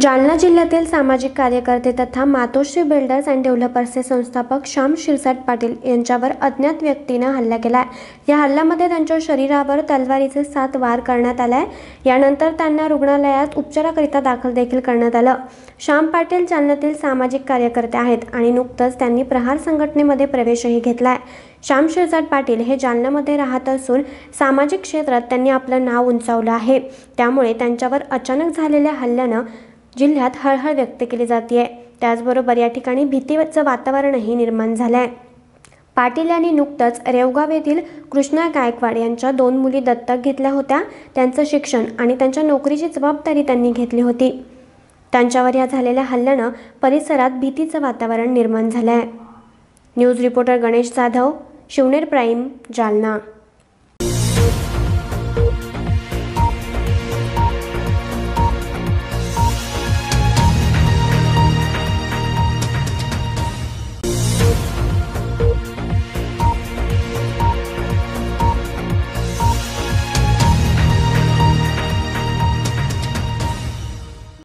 जालना जिल्ह्यातील सामाजिक कार्यकर्ते तथा मातोश्री बिल्डर्स अँड डेव्हलपर्सचे संस्थापक श्याम शिरसाट पाटील यांच्यावर अज्ञात व्यक्तीनं हल्ला केला आहे या हल्ल्यामध्ये त्यांच्या शरीरावर तलवारीचे सात वार करण्यात आलाय यानंतर त्यांना रुग्णालयात उपचाराकरिता दाखल देखील करण्यात आलं. श्याम पाटील जालन्यातील सामाजिक कार्यकर्ते आहेत आणि नुकतंच त्यांनी प्रहार संघटनेमध्ये प्रवेशही घेतला आहे श्याम शिरसाट पाटील हे जालन्यामध्ये राहत असून सामाजिक क्षेत्रात त्यांनी आपलं नाव उंचावलं आहे. त्यामुळे त्यांच्यावर अचानक झालेल्या हल्ल्यानं जिल्ह्यात हळहळ व्यक्त केली जाते त्याचबरोबर या ठिकाणी भीतीचं वातावरणही निर्माण झालं आहे पाटील यांनी नुकतंच रेवगाव येथील कृष्णा गायकवाड यांच्या दोन मुली दत्तक घेतल्या होत्या. त्यांचं शिक्षण आणि त्यांच्या नोकरीची जबाबदारी त्यांनी घेतली होती. त्यांच्यावर या झालेल्या हल्ल्यानं परिसरात भीतीचं वातावरण निर्माण झालं आहे news reporter Ganesh Jadhav Shivner prime Jalna.